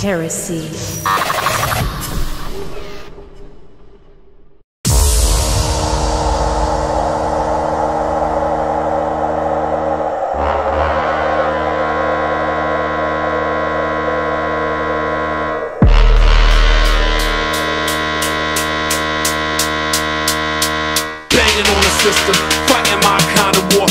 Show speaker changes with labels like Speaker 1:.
Speaker 1: heresy.
Speaker 2: System, fighting my kind of war